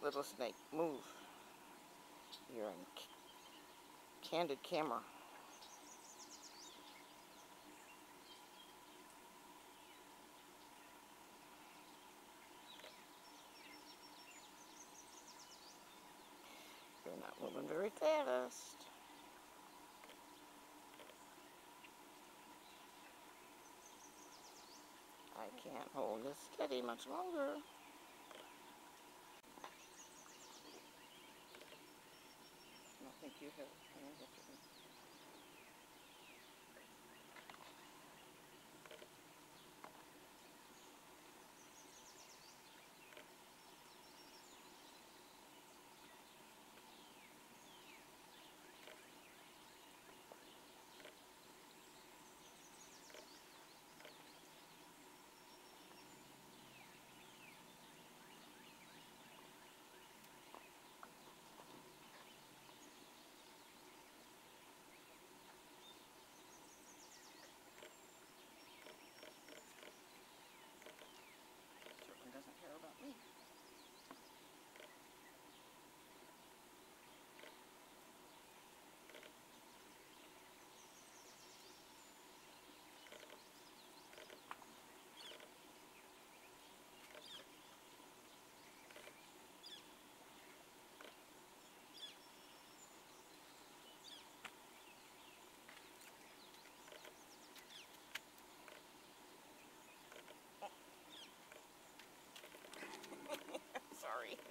Little snake, move. You're in candid camera. You're not moving very fast. I can't hold this steady much longer. Think you have.